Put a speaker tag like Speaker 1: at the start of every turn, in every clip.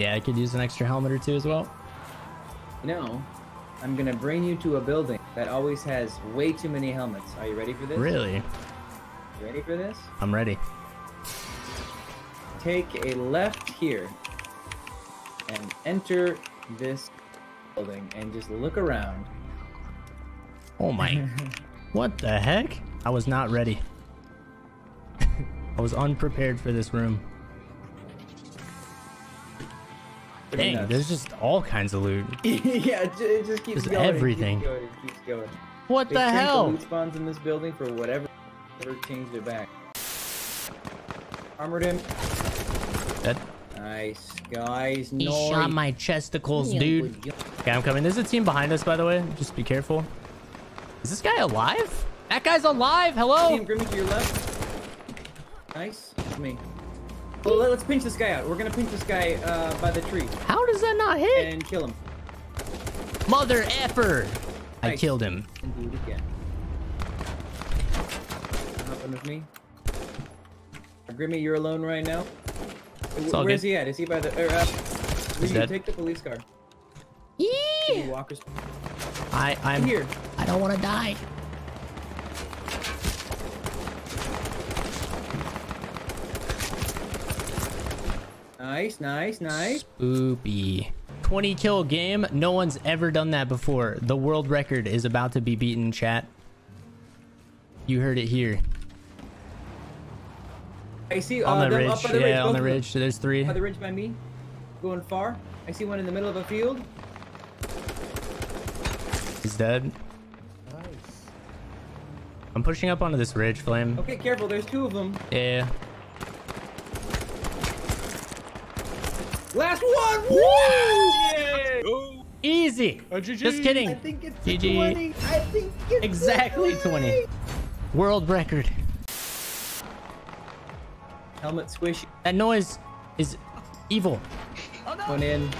Speaker 1: Yeah, I could use an extra helmet or two as well.
Speaker 2: You know, I'm gonna bring you to a building that always has way too many helmets. Are you ready for this?
Speaker 1: Really?
Speaker 2: You ready for this?
Speaker 1: I'm ready.
Speaker 2: Take a left here and enter this building and just look around.
Speaker 1: Oh my. what the heck? I was not ready. I was unprepared for this room. Dang,
Speaker 2: nuts.
Speaker 1: there's just all kinds of loot.
Speaker 2: yeah, it ju- it just keeps
Speaker 1: Just
Speaker 2: going. it keeps
Speaker 1: everything.
Speaker 2: going, it keeps going.
Speaker 1: What
Speaker 2: They
Speaker 1: the
Speaker 2: changed
Speaker 1: hell?
Speaker 2: loot spawns in this building for whatever, whatever changed it back. Armored him.
Speaker 1: That
Speaker 2: Nice, guys.
Speaker 1: he
Speaker 2: nice.
Speaker 1: shot my chesticles, dude. Okay, I'm coming. There's a team behind us, by the way. Just be careful. Is this guy alive? That guy's alive. Hello.
Speaker 2: Team Grimmy to your left. Nice. It's me. Well, let- let's pinch this guy out. We're gonna pinch this guy uh, by the tree
Speaker 1: How does that not hit?
Speaker 2: and kill him.
Speaker 1: Mother effer. I killed him.
Speaker 2: And do it again. Hopping with me. Grimmy, you're alone right now.
Speaker 1: It's all
Speaker 2: Where's
Speaker 1: good.
Speaker 2: he at? Is he by the? Er, uh, Ryu,
Speaker 1: dead.
Speaker 2: take the police car. Ryu, Walker's
Speaker 1: I I'm
Speaker 2: here.
Speaker 1: I don't want to die.
Speaker 2: Nice, nice, nice.
Speaker 1: Spoopy. 20 kill game. No one's ever done that before. The world record is about to be beaten, chat. You heard it here.
Speaker 2: I see
Speaker 1: On
Speaker 2: uh,
Speaker 1: the ridge.
Speaker 2: up the
Speaker 1: yeah,
Speaker 2: ridge.
Speaker 1: on the
Speaker 2: of them.
Speaker 1: ridge. There's three.
Speaker 2: By the ridge by me, going far. I see one in the middle of a field.
Speaker 1: He's dead. Nice. I'm pushing up onto this ridge, Flame.
Speaker 2: Okay, careful. There's two of them.
Speaker 1: Yeah.
Speaker 2: Last one. Woo!
Speaker 1: Easy. Just
Speaker 2: I
Speaker 1: kidding.
Speaker 2: think it's
Speaker 1: GG.
Speaker 2: 20. I think it's
Speaker 1: Exactly 20. World record.
Speaker 2: Helmet squishy.
Speaker 1: That noise is evil.
Speaker 2: One in.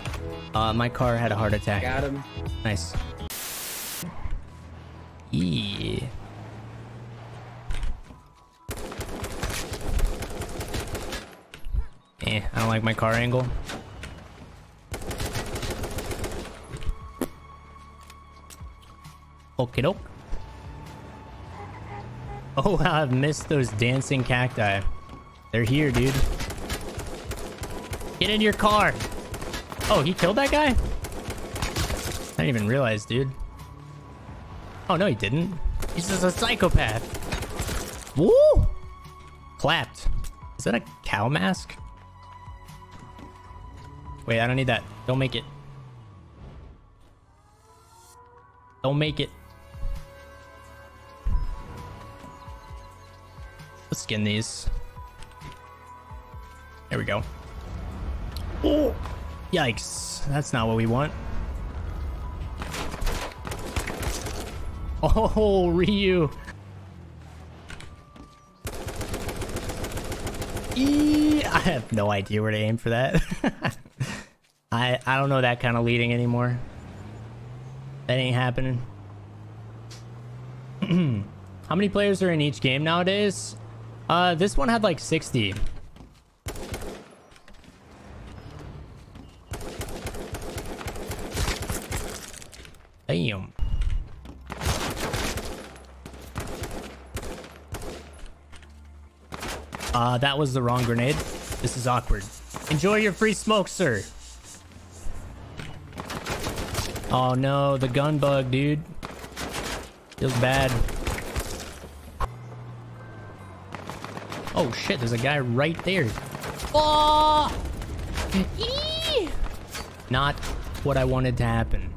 Speaker 1: Uh, my car had a heart attack.
Speaker 2: Got him.
Speaker 1: Nice. Yeah. Eh, I don't like my car angle. Okie doke. Oh, I've missed those dancing cacti. They're here, dude. Get in your car. Oh, he killed that guy? I didn't even realize, dude. Oh, no, he didn't. He's just a psychopath. Woo! Clapped. Is that a cow mask? Wait, I don't need that. Don't make it. Don't make it. Skin these. There we go. Oh! Yikes. That's not what we want. Oh, Ryu. I have no idea where to aim for that. I I don't know that kind of leading anymore. That ain't happening. How many players are in each game nowadays? Uh, this one had like 60. Damn. Uh, that was the wrong grenade. This is awkward. Enjoy your free smoke, sir. Oh no, the gun bug, dude. Feels bad. Oh shit, there's a guy right there. Oh! Eee! Not what I wanted to happen.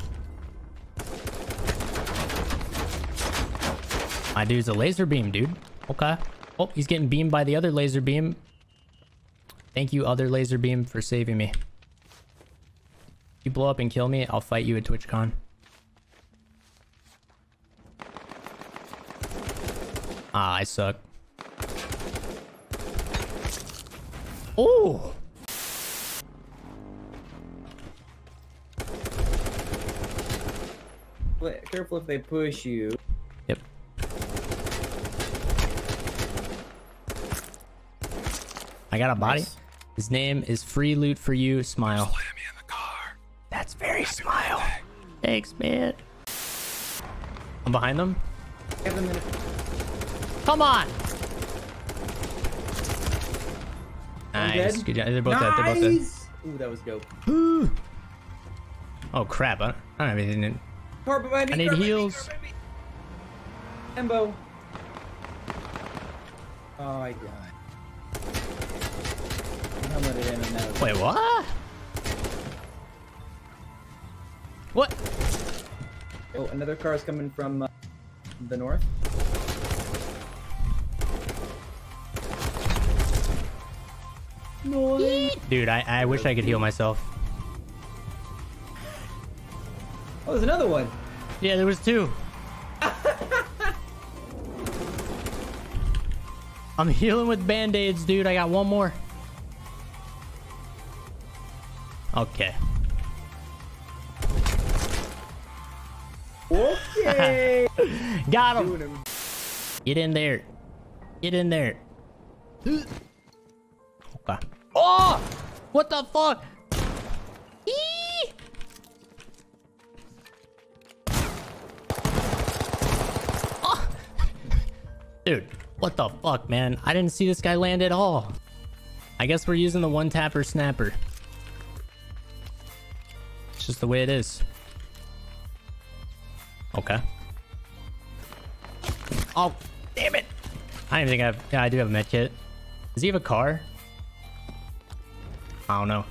Speaker 1: My dude's a laser beam, dude. Okay. Oh, he's getting beamed by the other laser beam. Thank you, other laser beam, for saving me. If You blow up and kill me, I'll fight you at TwitchCon. Ah, I suck. Oh!
Speaker 2: Pl- Careful if they push you.
Speaker 1: Yep. I got a body.
Speaker 2: Nice.
Speaker 1: His name is Free Loot for You. Smile. That's very smile. Thanks, man. I'm behind them.
Speaker 2: Give them a minute.
Speaker 1: Come on.
Speaker 2: I'm
Speaker 1: Nice. Good job. They're both dead. They're both dead.
Speaker 2: Nice! Ooh, that was dope.
Speaker 1: Oh crap! I don't, I don't have anything. In.
Speaker 2: Car behind me,
Speaker 1: I need
Speaker 2: car me,
Speaker 1: heals.
Speaker 2: car. Embo. Oh, I died. I'm helmeted in and now.
Speaker 1: Wait, what? What?
Speaker 2: Oh, another car is coming from uh, the north.
Speaker 1: Dude, I, I wish I could heal myself.
Speaker 2: Oh, there's another one.
Speaker 1: Yeah, there was two. I'm healing with band-aids, dude. I got one more. Okay.
Speaker 2: Okay.
Speaker 1: Got him.
Speaker 2: Him.
Speaker 1: Get in there. Get in there. Okay. Oh! What the fuck? Eee! Oh! Dude, what the fuck, man? I didn't see this guy land at all. I guess we're using the one tapper snapper. It's just the way it is. Okay. Oh, damn it. I don't even think I have. Yeah, I do have a med kit. Does he have a car? I don't know.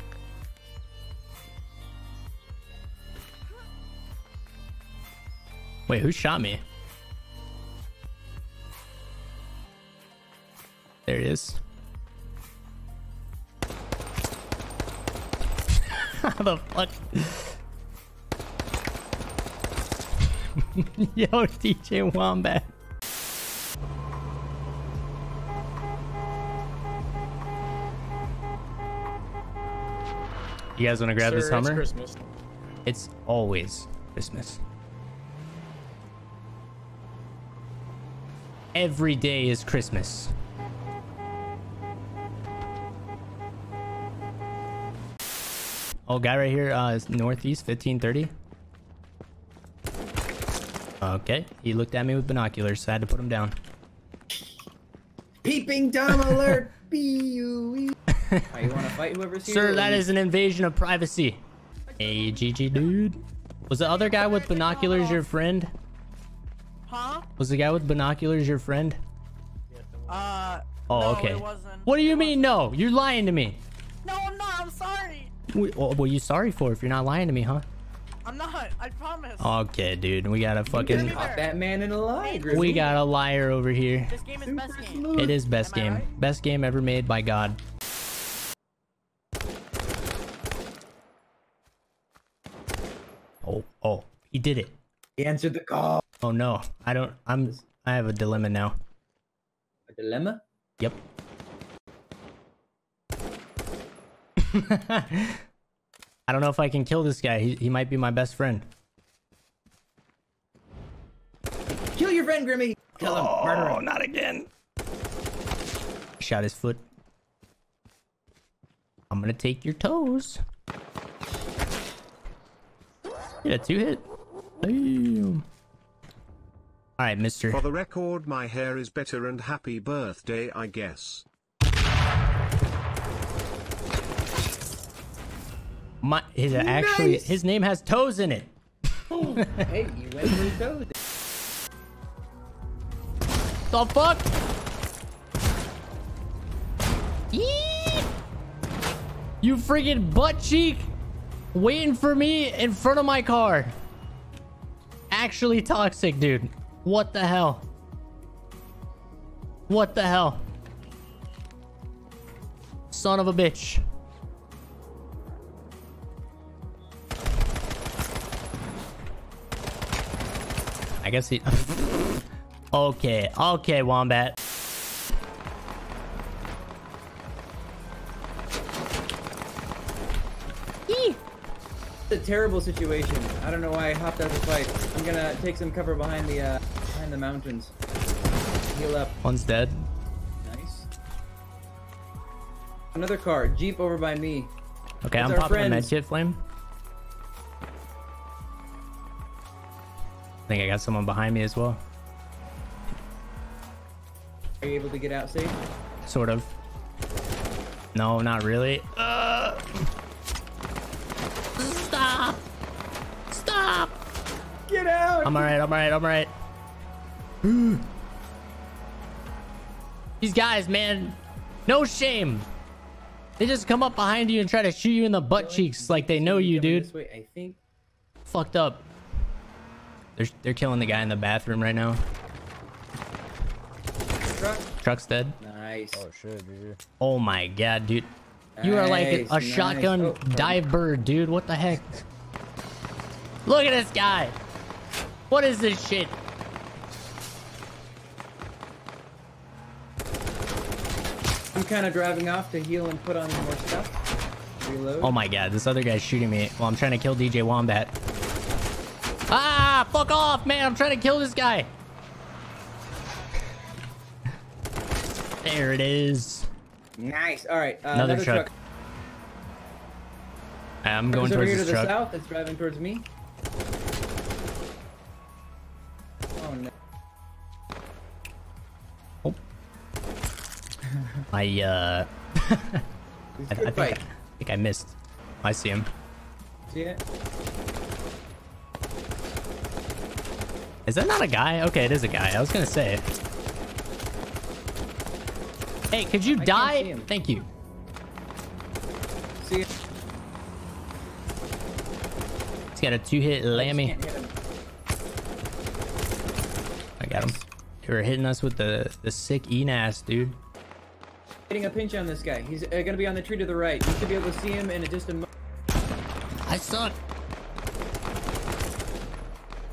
Speaker 1: Wait, who shot me? There he is. How the fuck? Yo, DJ Wombat. You guys want to grab this
Speaker 3: Sir, it's
Speaker 1: Hummer?
Speaker 3: Christmas.
Speaker 1: It's always Christmas. Every day is Christmas. Oh, guy right here uh, is northeast, 1530. Okay, he looked at me with binoculars, so I had to put him down.
Speaker 2: Peeping Tom alert. B-U-E. Oh, you want to fight whoever's here?
Speaker 1: Sir,
Speaker 2: or
Speaker 1: that
Speaker 2: you-
Speaker 1: is an invasion of privacy. Hey, GG, dude. Was the other guy with binoculars your friend?
Speaker 4: Huh?
Speaker 1: Was the guy with binoculars your friend?
Speaker 4: Uh.
Speaker 1: Oh,
Speaker 4: no,
Speaker 1: okay.
Speaker 4: It wasn't.
Speaker 1: What do you mean, no? You're lying to me.
Speaker 4: No, I'm not. I'm sorry.
Speaker 1: Wh- What what are you sorry for if you're not lying to me, huh?
Speaker 4: I'm not. I promise.
Speaker 1: Okay, dude. We got a fucking.
Speaker 2: Caught that man in a lie,
Speaker 4: We
Speaker 1: We got a liar over here.
Speaker 4: This game is best game.
Speaker 1: It is best
Speaker 4: Am
Speaker 1: game.
Speaker 4: right?
Speaker 1: Best game ever made by God. Oh, oh, he did it.
Speaker 2: He answered the call.
Speaker 1: Oh no, I don't. I'm. I have a dilemma now.
Speaker 2: A dilemma?
Speaker 1: Yep. I don't know if I can kill this guy. He, he might be my best friend.
Speaker 2: Kill your friend, Grimmy. Kill him. Oh, Murder him.
Speaker 1: Oh, not again. Shot his foot. I'm gonna take your toes. Get a two hit. Damn. All right, Mister.
Speaker 5: For the record, my hair is better and happy birthday, I guess.
Speaker 1: My his actually
Speaker 2: Nice.
Speaker 1: his name has toes in it.
Speaker 2: hey, you went for his toes.
Speaker 1: The fuck? Yee! You freaking butt cheek waiting for me in front of my car. Actually toxic, dude. What the hell? What the hell? Son of a bitch. I guess he. okay, okay, Wombat.
Speaker 2: A terrible situation. I don't know why I hopped out of the fight. I'm gonna take some cover behind the uh, behind the mountains. Heal up.
Speaker 1: One's dead.
Speaker 2: Nice. Another car. Jeep over by me.
Speaker 1: Okay, I'm popping a
Speaker 2: friends.
Speaker 1: medkit flame. I think I got someone behind me as well.
Speaker 2: Are you able to get out safe?
Speaker 1: Sort of. No, not really. Uh,
Speaker 2: Get out!
Speaker 1: I'm alright, I'm alright, I'm alright. These guys, man, no shame. They just come up behind you and try to shoot you in the butt cheeks like they know you,
Speaker 2: Coming
Speaker 1: dude.
Speaker 2: This way, I think.
Speaker 1: Fucked up. They're, they're killing the guy in the bathroom right now.
Speaker 2: Truck.
Speaker 1: Truck's dead.
Speaker 2: Nice.
Speaker 3: Oh shit, dude.
Speaker 1: Oh my god, dude. You are like a,
Speaker 2: Nice,
Speaker 1: a
Speaker 2: nice.
Speaker 1: shotgun
Speaker 2: Oh,
Speaker 1: dive bird, dude. What the heck? Look at this guy. What is this shit?
Speaker 2: I'm kind of driving off to heal and put on more stuff. Reload.
Speaker 1: Oh my god, this other guy's shooting me while I'm trying to kill DJ Wombat. Ah, fuck off, man. I'm trying to kill this guy. There it is.
Speaker 2: Nice. All right. Uh,
Speaker 1: Another
Speaker 2: another,
Speaker 1: truck.
Speaker 2: truck.
Speaker 1: I'm going towards
Speaker 2: here to the
Speaker 1: truck.
Speaker 2: south. It's driving towards me.
Speaker 1: I, uh... I, I, think,
Speaker 2: fight.
Speaker 1: I think I missed. I see him.
Speaker 2: See it?
Speaker 1: Is that not a guy? Okay, it is a guy. I was gonna say. Hey, could you die? Thank you.
Speaker 2: See it?
Speaker 1: He's got a two-hit
Speaker 2: I
Speaker 1: lammy.
Speaker 2: can't hit him.
Speaker 1: I got him. They were hitting us with the the sick enas, dude.
Speaker 2: Getting a pinch on this guy. He's uh, gonna be on the tree to the right. You should be able to see him in a. Mo-
Speaker 1: I suck.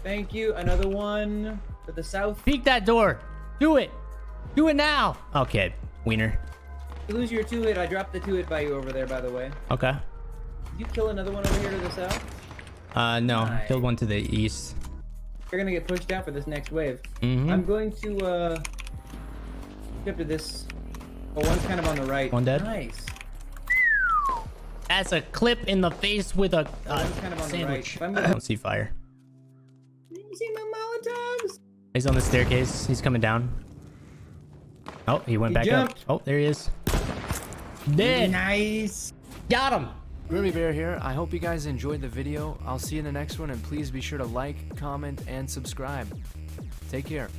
Speaker 2: Thank you. Another one to the south.
Speaker 1: Peek that door. Do it. Do it now. Okay, wiener.
Speaker 2: You lose your two hit. I dropped the two hit by you over there, by the way.
Speaker 1: Okay.
Speaker 2: Did you kill another one over here to the south?
Speaker 1: Uh, no.
Speaker 2: Nice.
Speaker 1: Killed one to the east.
Speaker 2: You're gonna get pushed out for this next wave.
Speaker 1: Mhm.
Speaker 2: I'm going to uh skip to this. Oh, one's kind of on the right.
Speaker 1: One dead?
Speaker 2: Nice.
Speaker 1: That's a clip in the face with a uh,
Speaker 2: one's kind of on the
Speaker 1: sandwich.
Speaker 2: right. I'm
Speaker 1: I
Speaker 2: gonna-
Speaker 1: don't see fire.
Speaker 2: Did you see my Molotovs?
Speaker 1: He's on the staircase. He's coming down. Oh, he went
Speaker 2: He
Speaker 1: back
Speaker 2: jumped.
Speaker 1: up. Oh, there he is. Dead.
Speaker 2: Nice.
Speaker 1: Got him.
Speaker 3: Grimmybear here. I hope you guys enjoyed the video. I'll see you in the next one, and please be sure to like, comment, and subscribe. Take care.